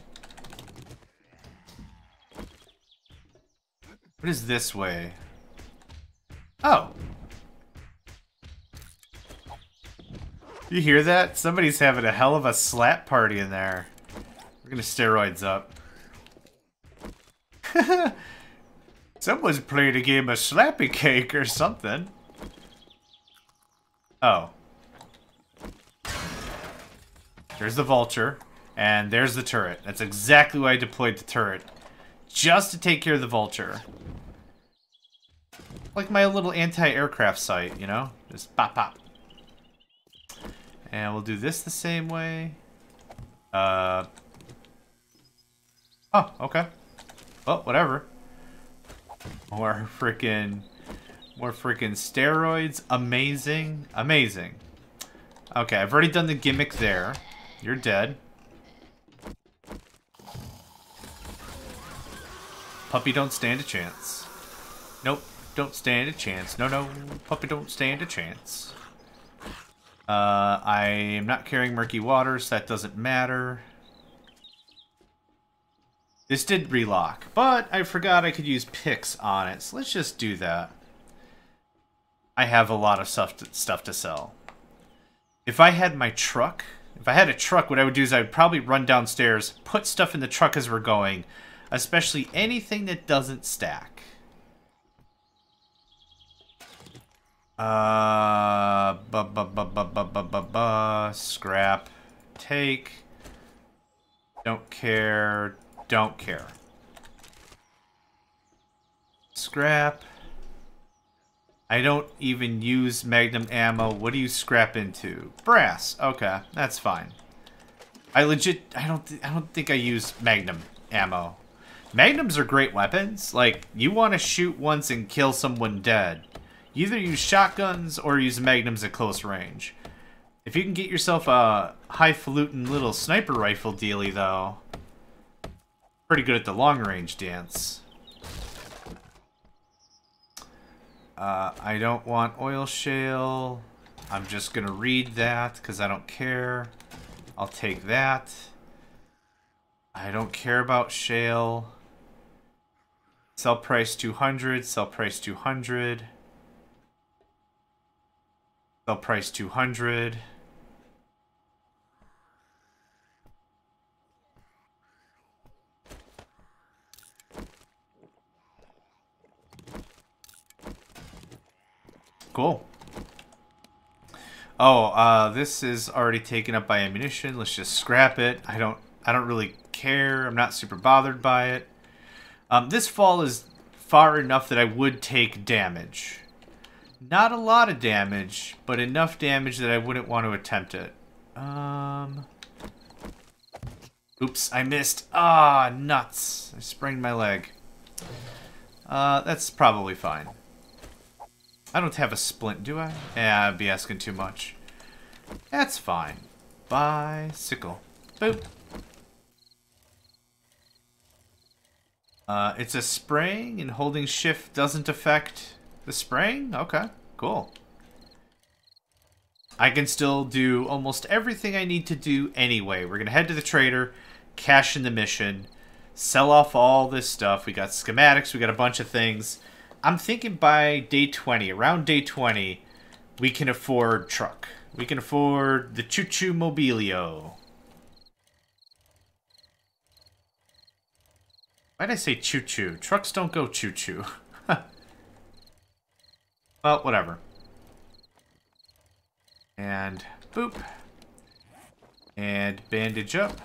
Speaker 1: What is this way? Oh. You hear that? Somebody's having a hell of a slap party in there. We're gonna steroids up. Someone's playing a game of slappy cake or something. Oh. There's the vulture. And there's the turret. That's exactly why I deployed the turret. Just to take care of the vulture. Like my little anti-aircraft site, you know? Just pop pop. And we'll do this the same way. Uh. Oh, okay. Well, whatever. More freaking... More freaking steroids. Amazing. Amazing. Okay, I've already done the gimmick there. You're dead. Puppy don't stand a chance. Nope, don't stand a chance. No, no, puppy don't stand a chance. Uh, I am not carrying murky waters, that doesn't matter. This did relock, but I forgot I could use picks on it, so let's just do that. I have a lot of stuff to, stuff to sell. If I had my truck, if I had a truck, what I would do is I would probably run downstairs, put stuff in the truck as we're going, especially anything that doesn't stack. Uh, bu bu bu bu bu bu bu bu, scrap, take, don't care, don't care. Scrap. I don't even use magnum ammo. What do you scrap into? Brass. Okay, that's fine. I legit I don't I don't think I use magnum ammo. Magnums are great weapons. Like, you want to shoot once and kill someone dead. Either use shotguns or use magnums at close range. If you can get yourself a highfalutin little sniper rifle dealy, though, pretty good at the long range dance. Uh, I don't want oil shale. I'm just going to read that because I don't care. I'll take that. I don't care about shale. Sell price 200, sell price 200. Sell price 200. Cool. Oh, uh, this is already taken up by ammunition. Let's just scrap it. I don't, I don't really care. I'm not super bothered by it. Um, this fall is far enough that I would take damage. Not a lot of damage, but enough damage that I wouldn't want to attempt it. Um... Oops, I missed. Ah, nuts. I sprained my leg. Uh, that's probably fine. I don't have a splint, do I? Yeah, I'd be asking too much. That's fine. Bicycle. Boop. Uh, it's a spraying, and holding shift doesn't affect the spraying? Okay, cool. I can still do almost everything I need to do anyway. We're going to head to the trader, cash in the mission, sell off all this stuff. We got schematics, we got a bunch of things. I'm thinking by day 20, around day 20, we can afford truck. We can afford the Choo Choo Mobilio. Why'd I say choo choo? Trucks don't go choo choo. Well, whatever. And boop. And bandage up.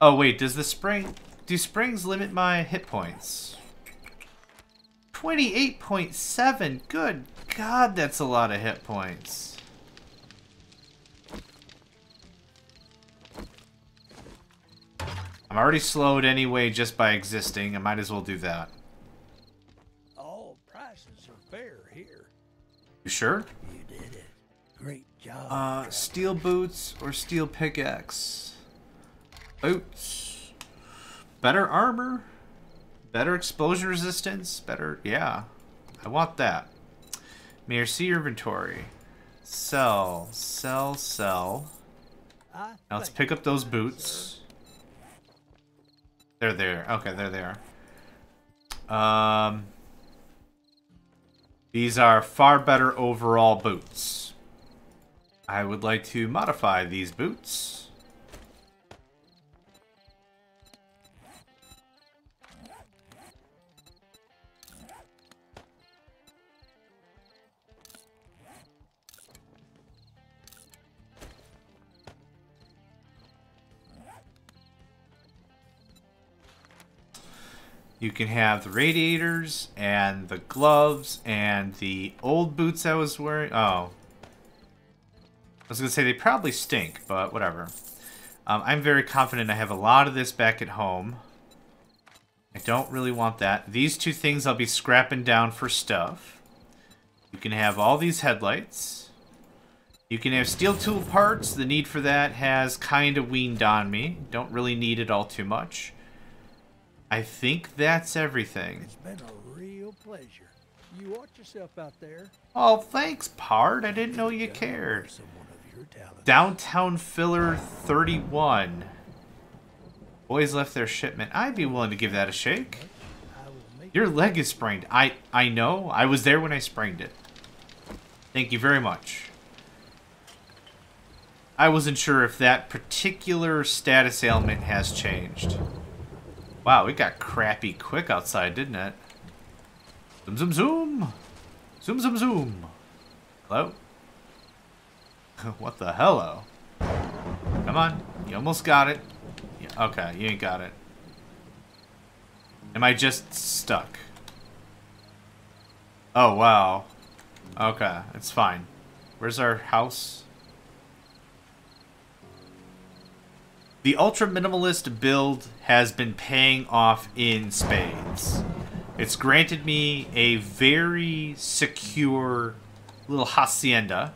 Speaker 1: Oh, wait, does the spring... Do springs limit my hit points? 28.7! Good God, that's a lot of hit points. I'm already slowed anyway just by existing. I might as well do that. You sure?
Speaker 2: You did it. Great job.
Speaker 1: Uh, steel boots or steel pickaxe? Boots. Better armor? Better explosion resistance? Better, yeah. I want that. May I see your inventory? Sell, sell, sell. Now let's pick up those boots. They're there. Okay, they're there. Um, these are far better overall boots. I would like to modify these boots. You can have the radiators and the gloves and the old boots I was wearing. Oh. I was going to say they probably stink, but whatever. Um, I'm very confident I have a lot of this back at home. I don't really want that. These two things I'll be scrapping down for stuff. You can have all these headlights. You can have steel tool parts. The need for that has kind of weaned on me. Don't really need it all too much. I think that's everything.
Speaker 2: It's been a real pleasure. You watch yourself out there.
Speaker 1: Oh, thanks, Pard. I didn't know you cared.
Speaker 2: Someone of your talent.
Speaker 1: Downtown Filler 31. Boys left their shipment. I'd be willing to give that a shake.
Speaker 2: I will make
Speaker 1: Your leg is sprained. I I know. I was there when I sprained it. Thank you very much. I wasn't sure if that particular status ailment has changed. Wow, it got crappy quick outside, didn't it? Zoom, zoom, zoom. Zoom, zoom, zoom. Hello? what the hello? Come on. You almost got it. Yeah, okay, you ain't got it. Am I just stuck? Oh, wow. Okay, it's fine. Where's our house? The ultra minimalist build has been paying off in spades. It's granted me a very secure little hacienda,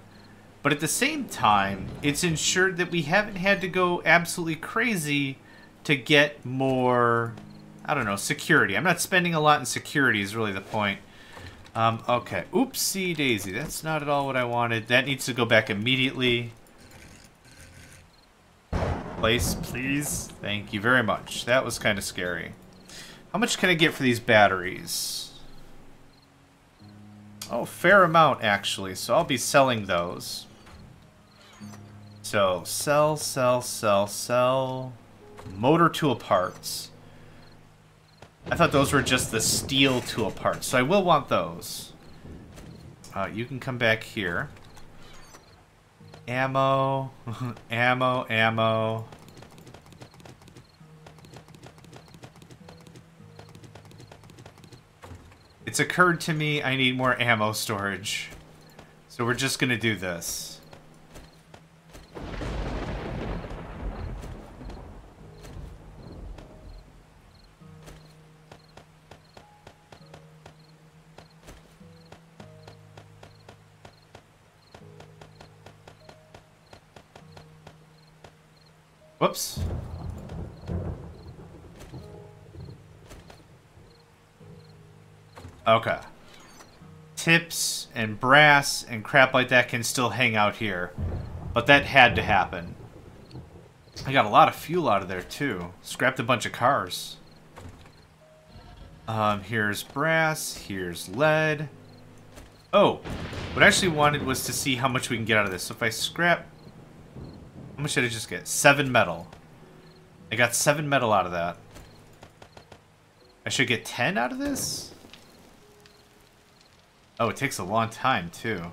Speaker 1: but at the same time, it's ensured that we haven't had to go absolutely crazy to get more, I don't know, security. I'm not spending a lot in security is really the point. Um, okay, oopsie daisy, that's not at all what I wanted. That needs to go back immediately. Place, please. Thank you very much. That was kind of scary. How much can I get for these batteries? Oh, fair amount, actually. So I'll be selling those. So, sell, sell, sell, sell. Motor tool parts. I thought those were just the steel tool parts, so I will want those. Uh, you can come back here. Ammo, ammo, ammo. It's occurred to me I need more ammo storage. So we're just gonna do this. Whoops. Okay. Tips and brass and crap like that can still hang out here. But that had to happen. I got a lot of fuel out of there, too. Scrapped a bunch of cars. Um, here's brass. Here's lead. Oh, what I actually wanted was to see how much we can get out of this. So if I scrap... How much did I just get? Seven metal. I got seven metal out of that. I should get ten out of this? Oh, it takes a long time, too.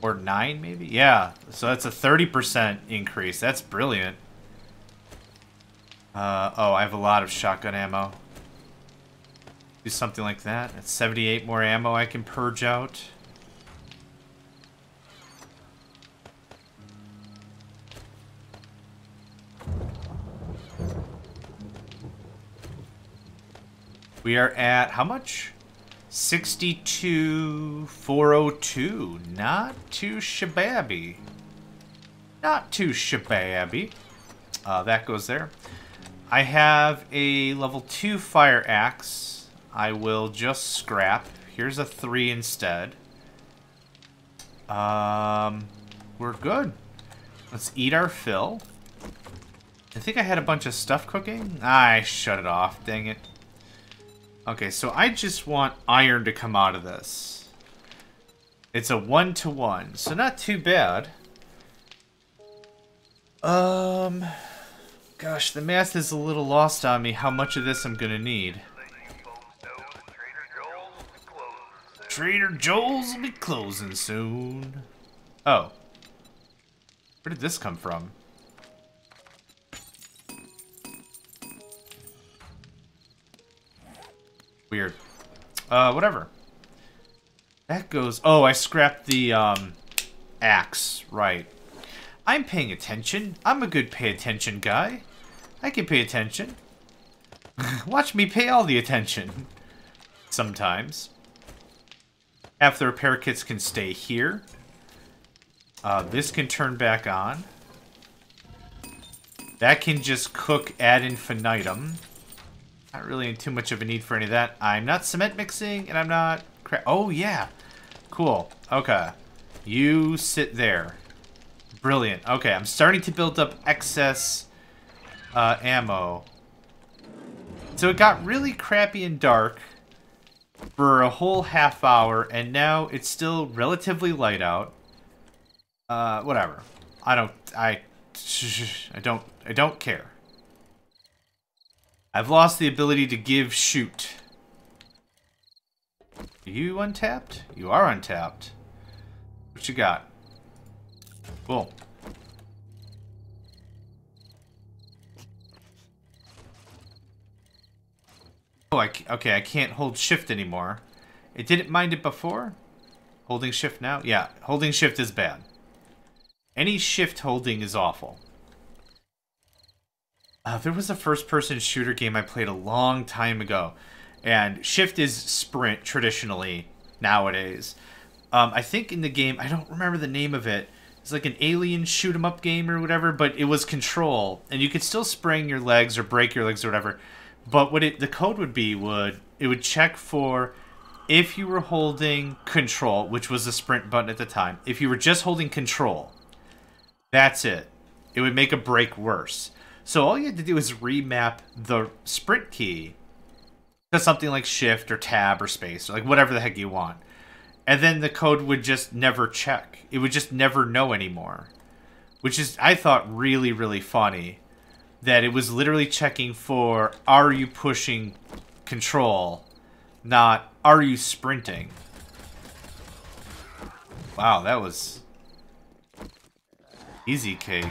Speaker 1: Or nine, maybe? Yeah, so that's a 30% increase. That's brilliant. Uh, oh, I have a lot of shotgun ammo. Do something like that. That's 78 more ammo I can purge out. We are at how much? 62,402. Not too shababby. Not too shababby. Uh, that goes there. I have a level 2 fire axe. I will just scrap. Here's a 3 instead. Um, we're good. Let's eat our fill. I think I had a bunch of stuff cooking. I shut it off. Dang it. Okay, so I just want iron to come out of this. It's a one-to-one, -one, so not too bad. Um, gosh, the math is a little lost on me how much of this I'm gonna need. Trader Joel's will be closing soon. Oh. Where did this come from? Weird. Uh, whatever. That goes... Oh, I scrapped the, um, axe. Right. I'm paying attention. I'm a good pay attention guy. I can pay attention. Watch me pay all the attention. Sometimes. Half the repair kits can stay here. Uh, this can turn back on. That can just cook ad infinitum. Not really in too much of a need for any of that. I'm not cement mixing, and I'm not... Oh, yeah. Cool. Okay. You sit there. Brilliant. Okay, I'm starting to build up excess uh, ammo. So it got really crappy and dark for a whole half hour, and now it's still relatively light out. Uh, whatever. I don't, I, I don't, I don't care. I've lost the ability to give shoot. Are you untapped? You are untapped. What you got? Cool. Oh, I, okay, I can't hold shift anymore. It didn't mind it before? Holding shift now? Yeah, holding shift is bad. Any shift holding is awful. Uh, there was a first-person shooter game I played a long time ago, and shift is sprint traditionally nowadays. Um, I think in the game, I don't remember the name of it. It's like an alien shoot 'em up game or whatever, but it was control, and you could still spring your legs or break your legs or whatever. But what it the code would be would it would check for if you were holding control, which was the sprint button at the time. If you were just holding control, that's it. It would make a break worse. So all you had to do is remap the sprint key to something like shift or tab or space or like whatever the heck you want. And then the code would just never check. It would just never know anymore. Which is I thought really really funny that it was literally checking for are you pushing control, not are you sprinting. Wow, that was easy cake.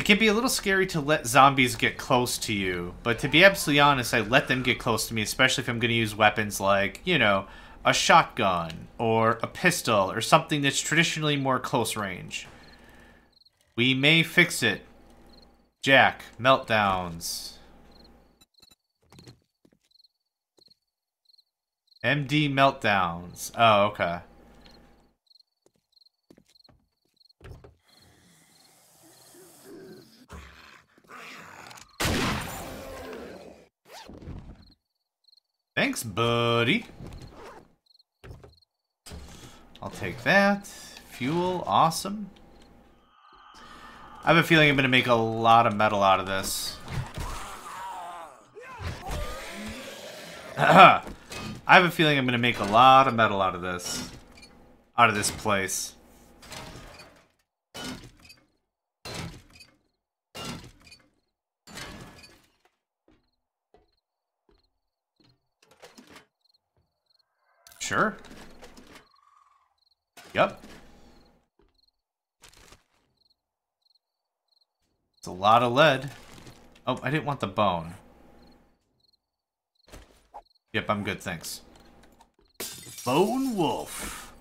Speaker 1: It can be a little scary to let zombies get close to you, but to be absolutely honest, I let them get close to me, especially if I'm going to use weapons like, you know, a shotgun or a pistol or something that's traditionally more close range. We may fix it. Jack, meltdowns. MD meltdowns. Oh, okay. Thanks, buddy. I'll take that. Fuel, awesome. I have a feeling I'm going to make a lot of metal out of this. I have a feeling I'm going to make a lot of metal out of this. Out of this place. Sure. Yep. It's a lot of lead. Oh, I didn't want the bone. Yep, I'm good, thanks. Bone Wolf.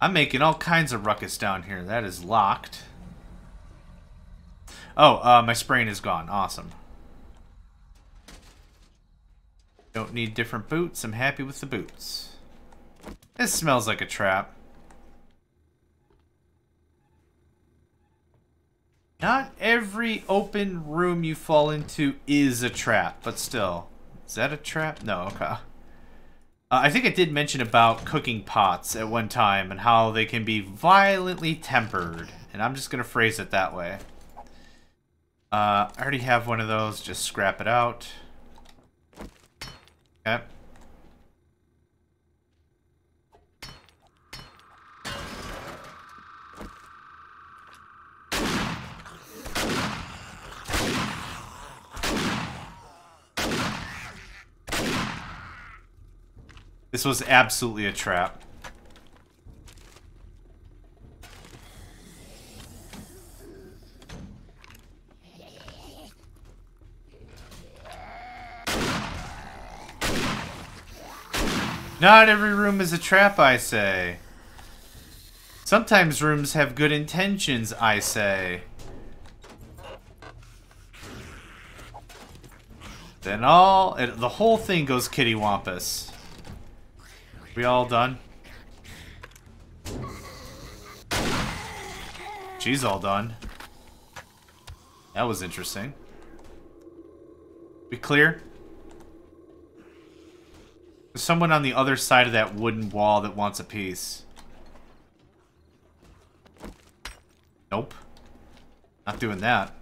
Speaker 1: I'm making all kinds of ruckus down here. That is locked. Oh, uh, my sprain is gone. Awesome. Don't need different boots. I'm happy with the boots. This smells like a trap. Not every open room you fall into is a trap, but still. Is that a trap? No, okay. Uh, I think I did mention about cooking pots at one time and how they can be violently tempered. And I'm just going to phrase it that way. Uh, I already have one of those. Just scrap it out. Okay. This was absolutely a trap. Not every room is a trap, I say. Sometimes rooms have good intentions, I say. Then all, it, the whole thing goes kittywampus. We all done? She's all done. That was interesting. We clear? There's someone on the other side of that wooden wall that wants a piece. Nope. Not doing that.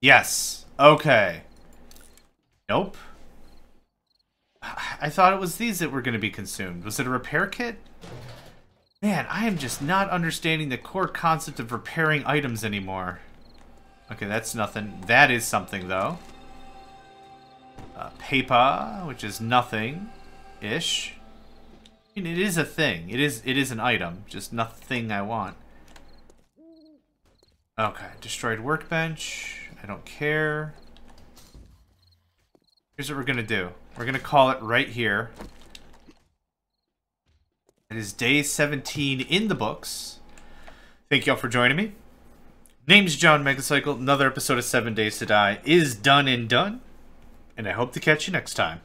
Speaker 1: Yes. Okay. Nope. I thought it was these that were going to be consumed. Was it a repair kit? Man, I am just not understanding the core concept of repairing items anymore. Okay, that's nothing. That is something, though. Uh, paper, which is nothing-ish. I mean, it is a thing. It is it is an item, just nothing I want. Okay, destroyed workbench. I don't care. Here's what we're gonna do. We're gonna call it right here. It is day 17 in the books. Thank y'all for joining me. Name's John Megacycle. Another episode of 7 Days to Die is done and done. And I hope to catch you next time.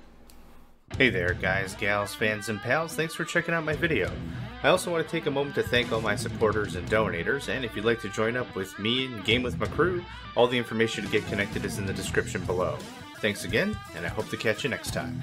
Speaker 1: Hey there, guys, gals, fans, and pals. Thanks for checking out my video. I also want to take a moment to thank all my supporters and donators, and if you'd like to join up with me and game with my crew, all the information to get connected is in the description below. Thanks again, and I hope to catch you next time.